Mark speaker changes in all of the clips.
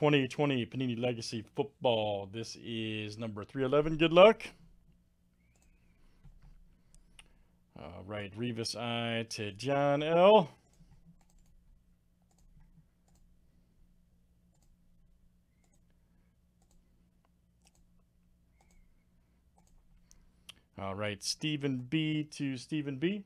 Speaker 1: 2020 Panini Legacy Football. This is number 311. Good luck. All right, Revis I to John L. All right, Stephen B to Stephen B.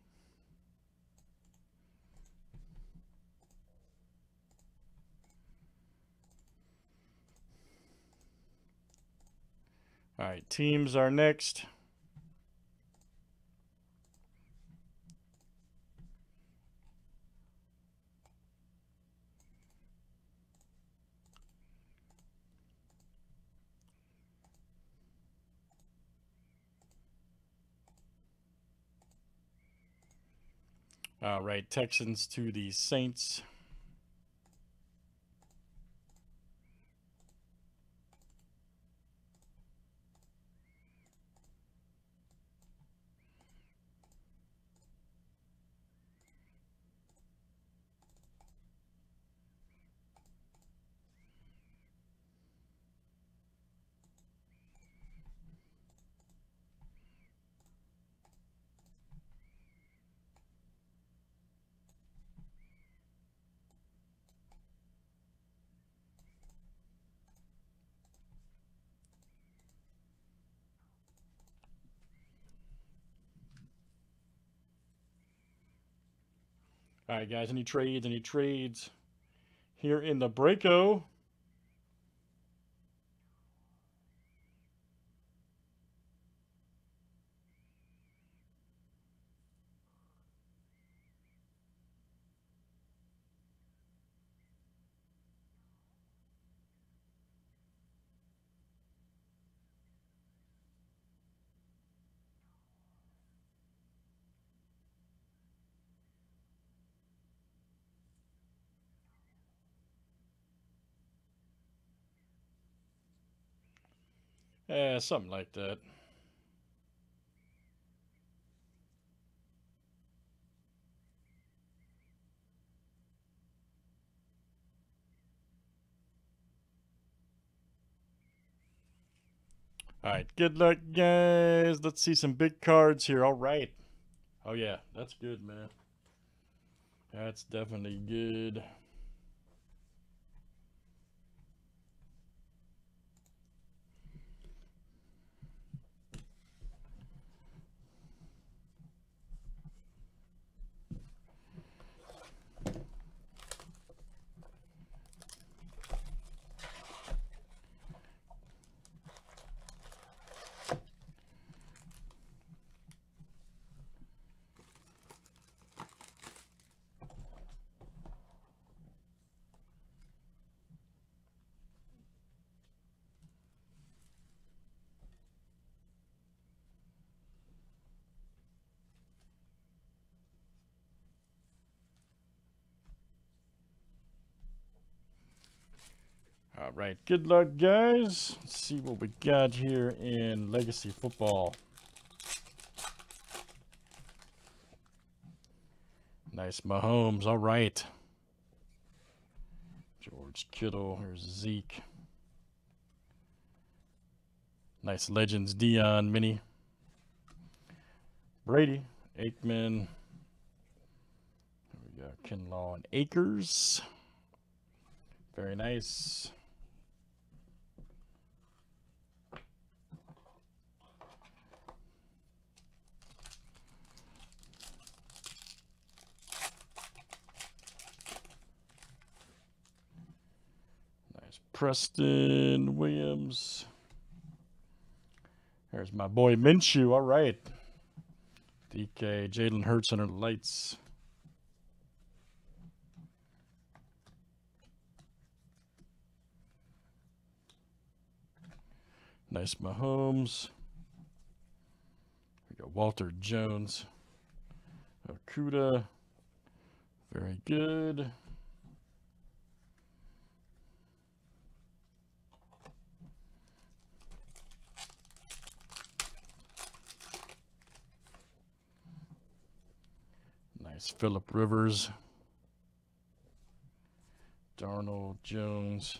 Speaker 1: All right, teams are next. All right, Texans to the Saints. All right, guys, any trades? Any trades here in the Breako? Yeah, something like that. All right, good luck, guys. Let's see some big cards here. All right. Oh, yeah, that's good, man. That's definitely good. All right, good luck, guys. Let's see what we got here in Legacy Football. Nice Mahomes, all right. George Kittle, here's Zeke. Nice Legends Dion Mini. Brady, Aikman. Here we got Kinlaw and Akers. Very nice. Preston Williams. There's my boy Minshew. All right. DK, Jalen Hurts under the lights. Nice Mahomes. We got Walter Jones. Okudah. Very good. Philip Rivers. Darnold Jones.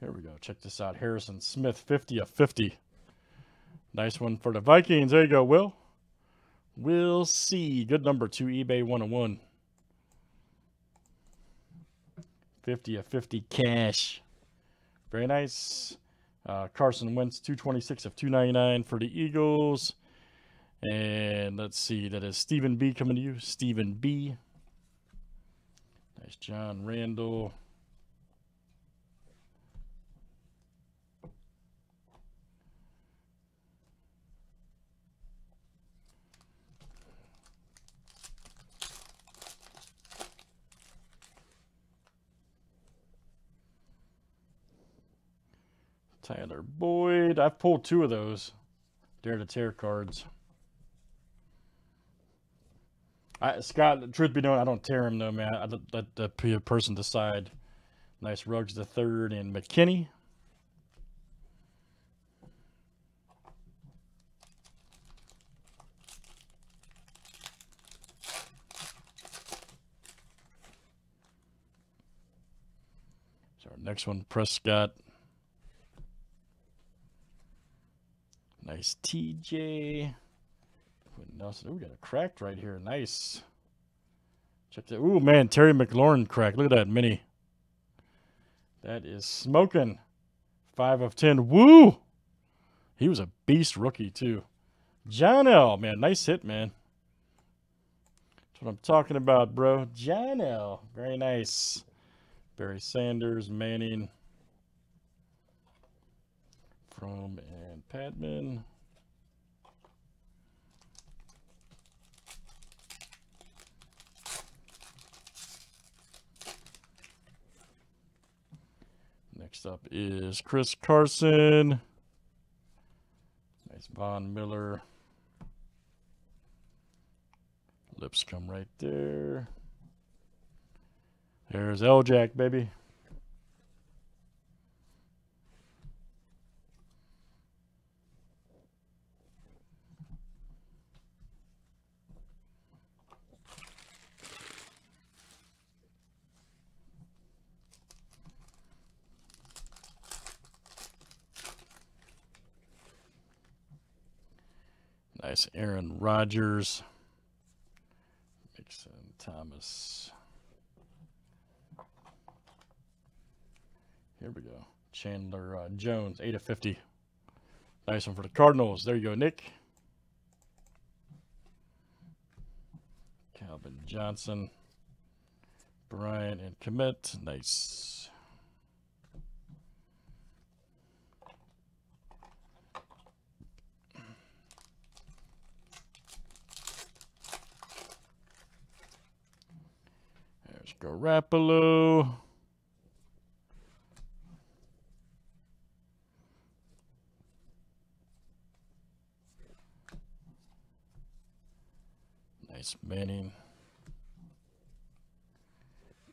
Speaker 1: Here we go. Check this out. Harrison Smith, 50 of 50. Nice one for the Vikings. There you go, Will. We'll see. Good number two, eBay 101. 50 of 50 cash. Very nice. Uh, Carson Wentz, 226 of 299 for the Eagles. And let's see, that is Stephen B coming to you. Stephen B. Nice John Randle. Tyler Boyd. I've pulled two of those Dare to Tear cards. I, Scott, truth be known, I don't tear him though, man. I let, the person decide. Nice Ruggs the third and McKinney. So our next one, Prescott. Nice TJ. Nelson. Ooh, we got a cracked right here. Nice. Check that. Ooh, man, Terry McLaurin crack. Look at that mini. That is smoking. Five of ten. Woo! He was a beast rookie, too. John L, man. Nice hit, man. That's what I'm talking about, bro. John L. Very nice. Barry Sanders, Manning. Fromm and Padman. Next up is Chris Carson. Nice Von Miller. Lips come right there. There's L-Jack, baby. Nice Aaron Rodgers. Mixon Thomas. Here we go. Chandler uh, Jones, 8 of 50. Nice one for the Cardinals. There you go, Nick. Calvin Johnson. Brian and Commit. Nice. Garoppolo. Nice Manning.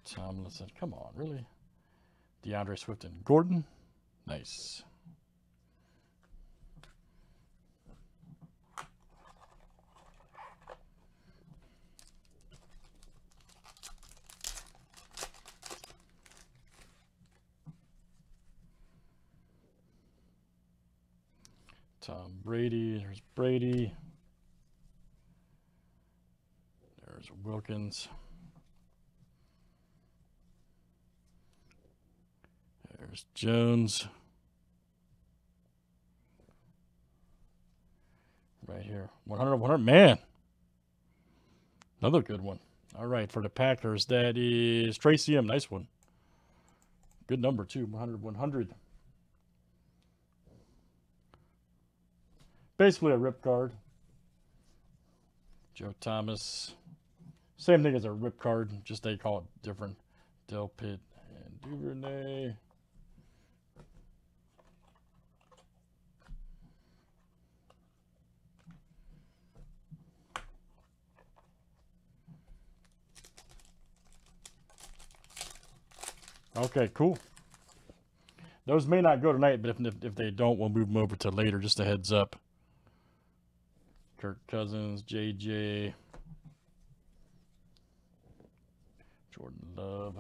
Speaker 1: Tomlinson. Come on, really? DeAndre Swift and Gordon. Nice. Tom um, Brady. There's Brady. There's Wilkins. There's Jones. Right here. 100 100. Man. Another good one. All right. For the Packers, that is Tracy M. Nice one. Good number, too. 100 100. Basically a rip card. Joe Thomas. Same thing as a rip card, just they call it different. Del Pitt and Duvernay. Okay, cool. Those may not go tonight, but if, if, if they don't, we'll move them over to later. Just a heads up. Kirk Cousins, JJ, Jordan Love.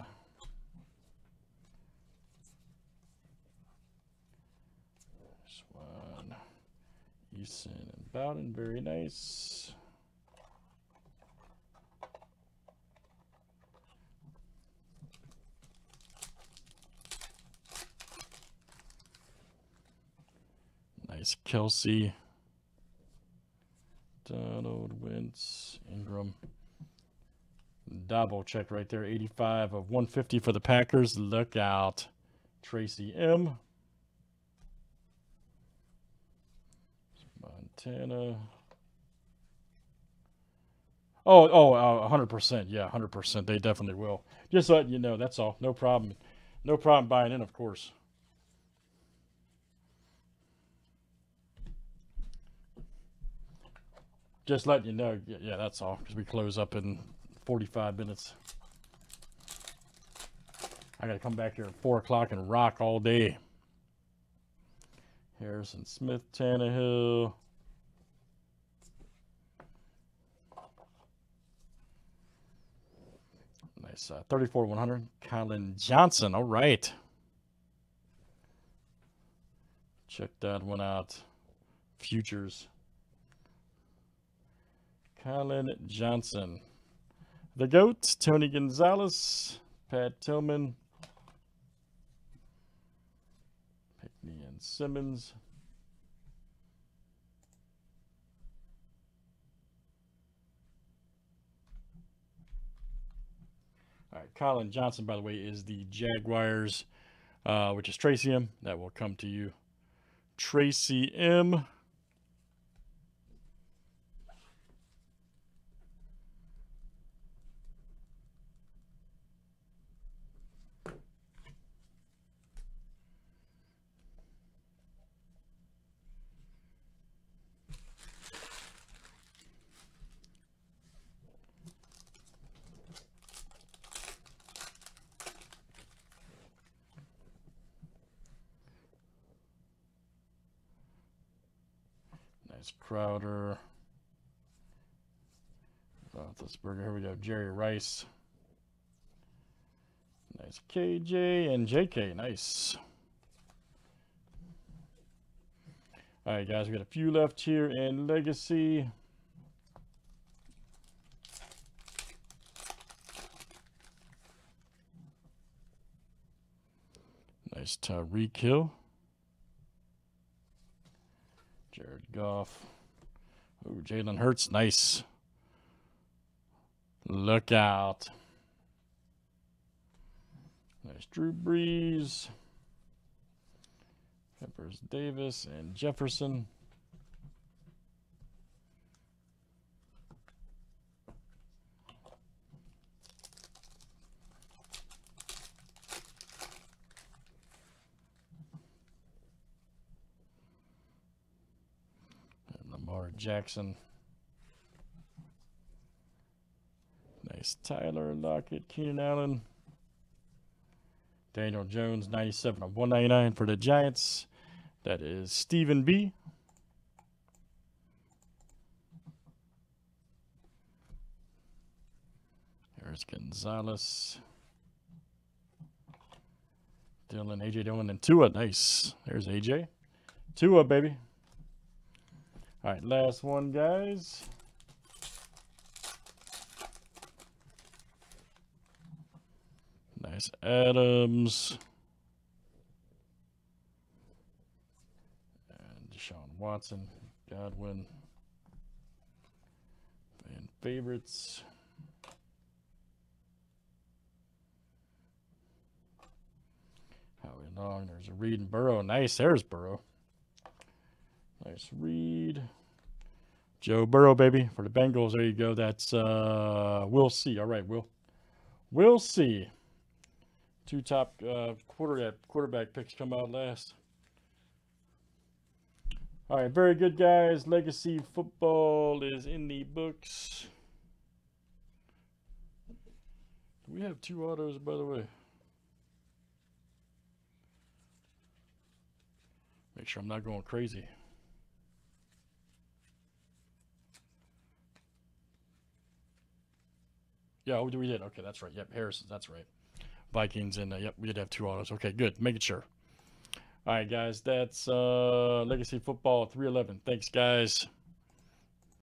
Speaker 1: This one, Eason and Bowden, very nice. Nice Kelce. Donald Wentz, Ingram. Double check right there. 85 of 150 for the Packers. Look out. Tracy M. Montana. Oh, oh, uh, 100%. Yeah, 100%. They definitely will. Just letting you know. That's all. No problem. No problem buying in, of course. Just letting you know. Yeah, yeah that's all. Because we close up in 45 minutes. I got to come back here at 4 o'clock and rock all day. Harrison Smith, Tannehill. Nice. Uh, 34 100. Collin Johnson. All right. Check that one out. Futures. Collin Johnson. The GOAT, Tony Gonzalez, Pat Tillman, Pickney and Simmons. All right, Collin Johnson, by the way, is the Jaguars, uh, which is Tracy M. That will come to you. Tracy M. Nice Crowder. Roethlisberger. Here we go. Jerry Rice. Nice KJ and JK. Nice. All right, guys. We got a few left here in Legacy. Nice Tyreek Hill. Jared Goff. Oh, Jalen Hurts. Nice. Look out. Nice Drew Brees. Peppers Davis and Jefferson. Lamar Jackson. Nice Tyler Lockett, Keenan Allen. Daniel Jones, 97 of 199 for the Giants. That is Stephen B. There's Gonzalez. Dylan, AJ Dillon, and Tua. Nice. There's AJ. Tua, baby. All right, last one, guys. Nice Adams. And Deshaun Watson, Godwin. And favorites. Howie Long. There's a Reed and Burrow. Nice. There's Burrow. Nice read. Joe Burrow, baby, for the Bengals. There you go. That's uh we'll see. All right, we'll we'll see. Two top uh, quarter quarterback picks come out last. All right, very good, guys. Legacy football is in the books. We have two autos, by the way? Make sure I'm not going crazy. Yeah, we did. Okay, that's right. Yep, Harrison. That's right. Vikings and uh, yep, we did have two autos. Okay, good. Making sure. All right, guys, that's uh, Legacy Football 311. Thanks, guys.